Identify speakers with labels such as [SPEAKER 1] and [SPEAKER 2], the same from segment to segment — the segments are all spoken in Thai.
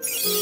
[SPEAKER 1] Thank you.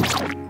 [SPEAKER 1] you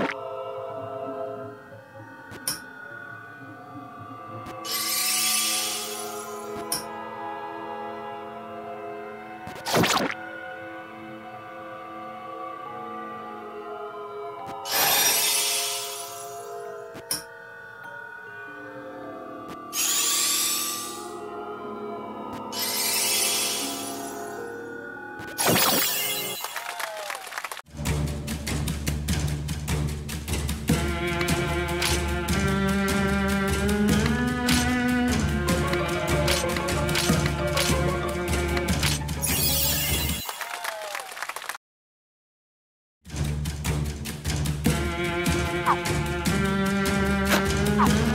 [SPEAKER 1] you Oh.